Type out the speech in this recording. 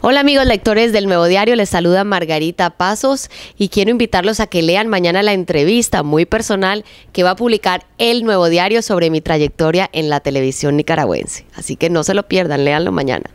Hola amigos lectores del Nuevo Diario, les saluda Margarita Pasos y quiero invitarlos a que lean mañana la entrevista muy personal que va a publicar el Nuevo Diario sobre mi trayectoria en la televisión nicaragüense. Así que no se lo pierdan, léanlo mañana.